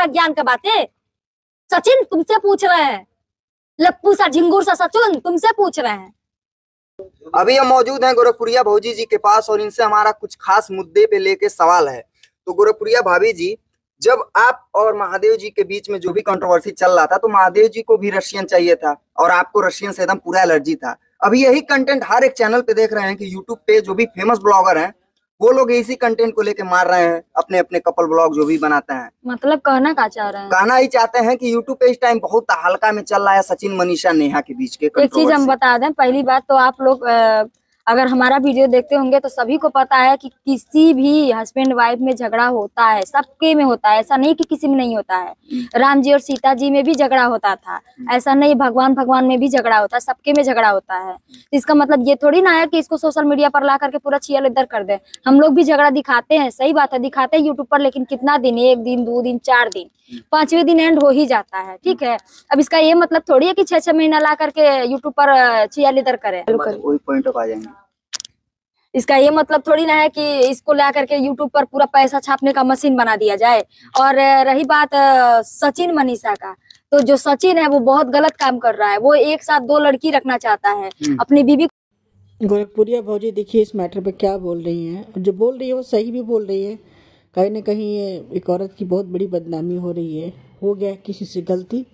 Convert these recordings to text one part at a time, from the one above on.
अज्ञान का बातें? सचिन तुमसे पूछ रहे हैं। लप्पू सा, झिंगुर सा सचिन तुमसे पूछ रहे हैं। अभी हम मौजूद हैं गोरखपुरिया भौजी जी के पास और इनसे हमारा कुछ खास मुद्दे पे लेके सवाल है। तो गोरखपुरिया भाभी जी, जब आप और महादेव जी के बीच में जो भी कंट्रोवर्सी चल रहा था तो महादेव जी को भी रशियन चाहिए था और आपको रशियन से एकदम पूरा एलर्जी था। अभी यही कंटेंट हर एक चैनल पे देख रहे हैं कि यूट्यूब पे जो भी फ़ेमस ब्लॉगर हैं वो लोग इसी कंटेंट को लेके मार रहे हैं अपने अपने कपल ब्लॉग जो भी बनाते हैं। मतलब कहना क्या चाह रहे हैं? कहना ही चाहते हैं कि यूट्यूब पे इस टाइम बहुत हल्का में चल रहा है सचिन मनीषा नेहा के बीच के एक चीज़ हम बता दें पहली बात तो आप लोग अगर हमारा वीडियो देखते होंगे तो सभी को पता है कि किसी भी हस्बैंड वाइफ में झगड़ा होता है, सबके में होता है। ऐसा नहीं कि किसी में नहीं होता है। राम जी और सीता जी में भी झगड़ा होता था। ऐसा नहीं, भगवान भगवान में भी झगड़ा होता है, सबके में झगड़ा होता है। इसका मतलब ये थोड़ी ना है कि इसको सोशल मीडिया पर ला करके पूरा छियल इधर कर दे। हम लोग भी झगड़ा दिखाते हैं, सही बात है, दिखाते हैं यूट्यूब पर, लेकिन कितना दिन? एक दिन, दो दिन, चार दिन। पाँचवें दिन एंड हो ही जाता है, ठीक है? अब इसका ये मतलब थोड़ी है कि छह छह महीना ला करके यूट्यूब पर छिया इधर करे। वही पॉइंट आ जाएँगे। इसका ये मतलब थोड़ी ना है कि इसको ला करके यूट्यूब पर पूरा पैसा छापने का मशीन बना दिया जाए। और रही बात सचिन मनीषा का तो जो सचिन है वो बहुत गलत काम कर रहा है। वो एक साथ दो लड़की रखना चाहता है। हम्म। अपनी बीवी गोरखपुरिया भौजी देखिए इस मैटर पे क्या बोल रही हैं। और जो बोल रही है वो सही भी बोल रही है। कहीं ना कहीं ये एक औरत की बहुत बड़ी बदनामी हो रही है। हो गया किसी से गलती।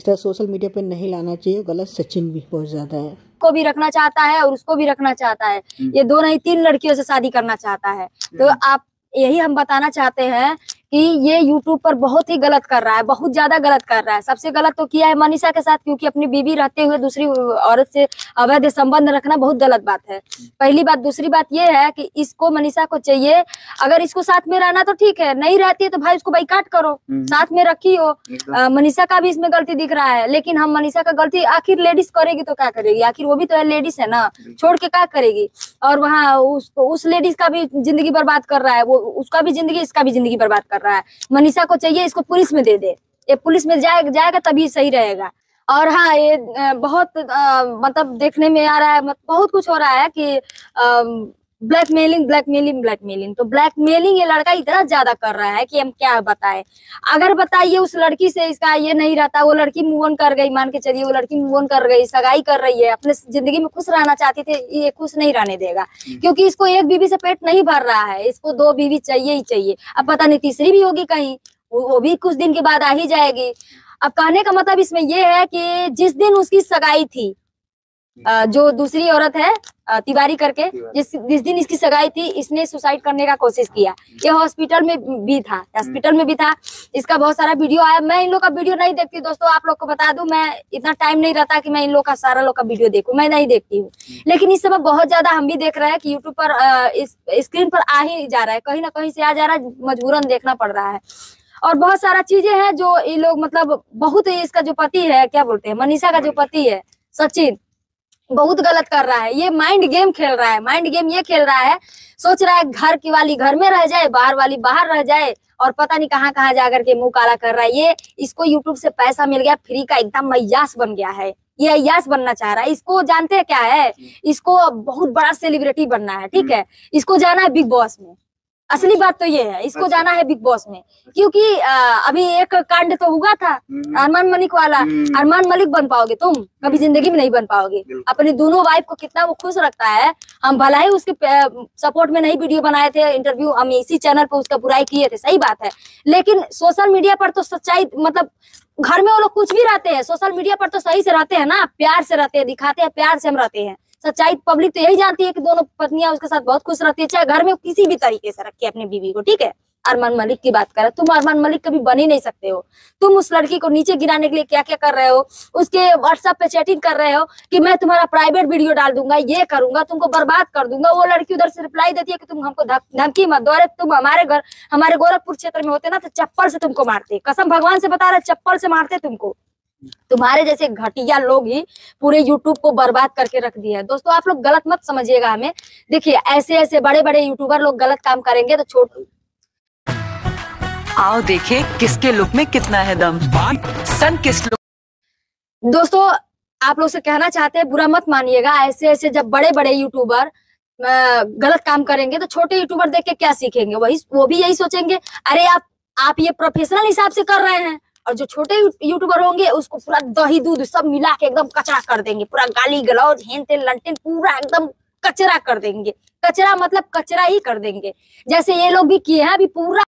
इस तरह सोशल मीडिया पे नहीं लाना चाहिए गलत सचिन भी बहुत ज़्यादा है। को भी रखना चाहता है और उसको भी रखना चाहता है। ये दो नहीं तीन लड़कियों से शादी करना चाहता है। तो आप यही हम बताना चाहते हैं कि ये यूट्यूब पर बहुत ही गलत कर रहा है बहुत ज़्यादा गलत कर रहा है। सबसे गलत तो किया है मनीषा के साथ क्योंकि अपनी बीवी रहते हुए दूसरी औरत से अवैध संबंध रखना बहुत गलत बात है। पहली बात दूसरी बात ये है कि इसको मनीषा को चाहिए अगर इसको साथ में रहना तो ठीक है नहीं रहती है तो भाई उसको बाइकाट करो हम्म। साथ में रखी हो। मनीषा का भी इसमें गलती दिख रहा है लेकिन हम मनीषा का गलती आखिर लेडीज़ करेगी तो क्या करेगी? आखिर वो भी तो लेडीज़ है ना छोड़ के क्या करेगी? और वहाँ उसको उस लेडीज़ का भी ज़िंदगी बर्बाद कर रहा है वो उसका भी ज़िंदगी इसका भी ज़िंदगी बर्बाद कर रहा है। मनीषा को चाहिए, इसको पुलिस में दे दे। ये पुलिस में जाए, जाएगा तभी सही रहेगा। और हाँ ये बहुत मतलब देखने में आ रहा है बहुत कुछ हो रहा है कि ब्लैकमेलिंग ब्लैकमेलिंग ब्लैकमेलिंग तो ब्लैकमेलिंग ये लड़का इतना ज़्यादा कर रहा है कि हम क्या बताएँ। अगर बताइए उस लड़की से इसका ये नहीं रहता वो लड़की मूव ऑन कर गई मान के चलिए वो लड़की मूव ऑन कर गई सगाई कर रही है अपने ज़िंदगी में खुश रहना चाहती थी ये खुश नहीं रहने देगा। क्योंकि इसको एक बीवी से पेट नहीं भर रहा है इसको दो बीवी चाहिए ही चाहिए। अब पता नहीं तीसरी भी होगी कहीं वो भी कुछ दिन के बाद आ ही जाएगी। अब कहने का मतलब इसमें यह है कि जिस दिन उसकी सगाई थी जो दूसरी औरत है तिवारी करके जिस जिस दिन इसकी सगाई थी इसने सुसाइड करने का कोशिश किया। ये हॉस्पिटल में भी था हॉस्पिटल में भी था। इसका बहुत सारा वीडियो आया। मैं इन लोग का वीडियो नहीं देखती दोस्तों आप लोग को बता दू मैं इतना टाइम नहीं रहता कि मैं इन लोग का सारा लोग का वीडियो देखू। मैं नहीं देखती हूँ। लेकिन इस समय बहुत ज़्यादा हम भी देख रहे हैं कि यूट्यूब पर स्क्रीन पर आ ही जा रहा है। कहीं ना कहीं से आ जा रहा है मजबूरन देखना पड़ रहा है। और बहुत सारा चीज़ें हैं जो ये लोग मतलब बहुत इसका जो पति है क्या बोलते हैं मनीषा का जो पति है सचिन बहुत गलत कर रहा है ये माइंड गेम खेल रहा है माइंड गेम ये खेल रहा है सोच रहा है घर की वाली घर में रह जाए बाहर वाली बाहर रह जाए और पता नहीं कहाँ कहाँ जाकर के मुँह काला कर रहा है ये इसको यूट्यूब से पैसा मिल गया फ्री का एकदम मयास बन गया है ये अयास बनना चाह रहा है इसको जानते हैं क्या है इसको बहुत बड़ा सेलिब्रिटी बनना है ठीक है इसको जाना है बिग बॉस में। असली बात तो ये है इसको अच्छा। जाना है बिग बॉस में। क्योंकि अ, अभी एक कांड तो हुआ था हम्म, अरमान मलिक वाला। हम्म, अरमान मलिक बन पाओगे तुम कभी ज़िंदगी में नहीं बन पाओगे। अपनी दोनों वाइफ को कितना वो खुश रखता है हम भला ही उसके सपोर्ट में नहीं वीडियो बनाए थे इंटरव्यू हम इसी चैनल पर उसका बुराई किए थे सही बात है। लेकिन सोशल मीडिया पर तो सच्चाई मतलब घर में वो लोग कुछ भी रहते हैं सोशल मीडिया पर तो सही से रहते हैं ना प्यार से रहते हैं दिखाते हैं प्यार से हम रहते हैं। सच्चाई पब्लिक तो यही जानती है कि दोनों पत्नियाँ उसके साथ बहुत खुश रहती है, चाहे घर में किसी भी तरीके से रखे अपनी बीवी को, ठीक है? अरमान मलिक की बात करें, तुम अरमान मलिक कभी बन ही नहीं सकते हो। तुम उस लड़की को नीचे गिराने के लिए क्या क्या कर रहे हो? उसके व्हाट्सएप पे चैटिंग कर रहे हो कि मैं तुम्हारा प्राइवेट वीडियो डाल दूँगा, ये करूँगा, तुमको बर्बाद कर दूँगा। वो लड़की उधर से रिप्लाई देती है कि तुम हमको धमकी मत दो। अरे तुम हमारे घर, हमारे गोरखपुर क्षेत्र में होते ना तो चप्पल से तुमको मारते कसम भगवान से बता रहे, चप्पल से मारते तुमको। तुम्हारे जैसे घटिया लोग ही पूरे यूट्यूब को बर्बाद करके रख दिया है। दोस्तों आप लोग गलत मत समझिएगा हमें। देखिए ऐसे ऐसे बड़े बड़े यूट्यूबर लोग गलत काम करेंगे तो छोट आओ देखें किसके लुक में कितना है दम। सन किस लुक दोस्तों आप लोग से कहना चाहते हैं बुरा मत मानिएगा। ऐसे ऐसे जब बड़े बड़े यूट्यूबर गलत काम करेंगे तो छोटे यूट्यूबर देख के क्या सीखेंगे? वही वो भी यही सोचेंगे अरे आप आप ये प्रोफेशनल हिसाब से कर रहे हैं। और जो छोटे यूट्यूबर होंगे, उसको पूरा दही दूध सब मिला के एकदम कचरा कर देंगे। पूरा गाली गलौज, हेन तेन लंटेन पूरा एकदम कचरा कर देंगे। कचरा मतलब कचरा ही कर देंगे। जैसे ये लोग भी किए हैं, अभी पूरा